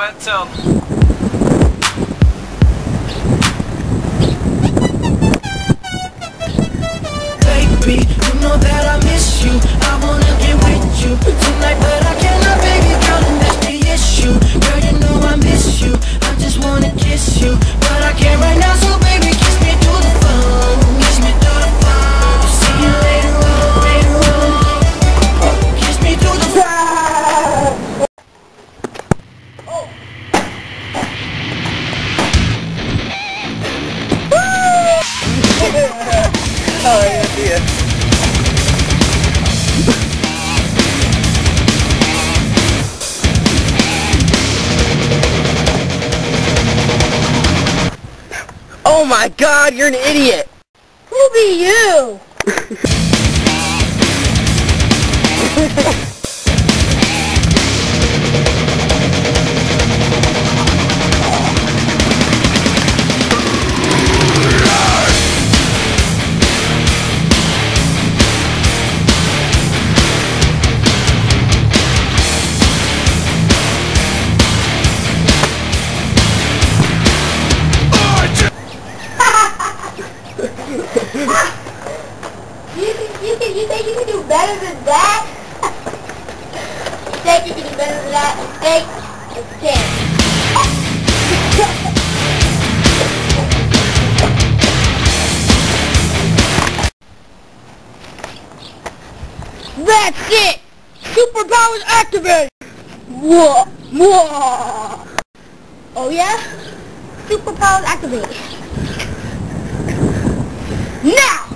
ahead and tell them. Oh. Oh my god, you're an idiot! Who be? You, better than that? think you can do better than that? You think? You can't. That's it! Superpowers activated! Whoa! Whoa! Oh yeah? Superpowers activated. Now!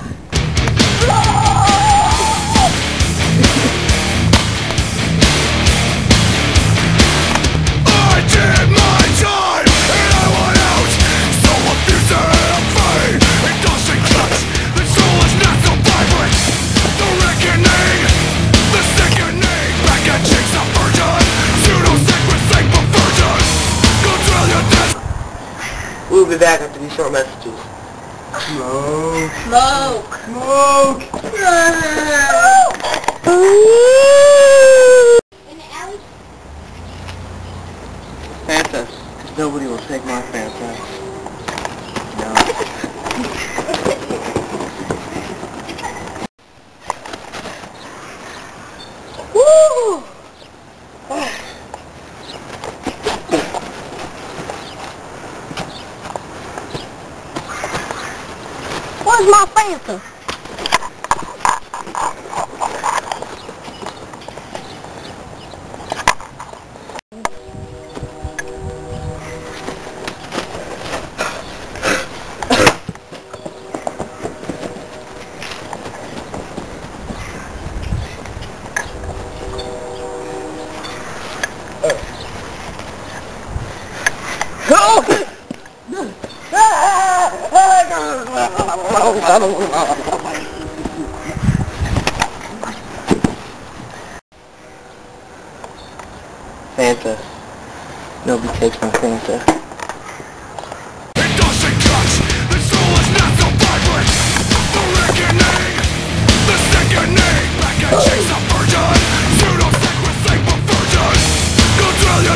We'll be back after these short messages. Smoke. Smoke! Smoke! In the alley? Fanta. Nobody will take my Where's my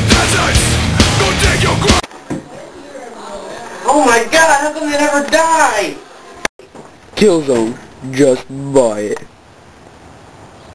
deserts Go dig your grave Oh my god, how come they never die? Killzone, just buy it.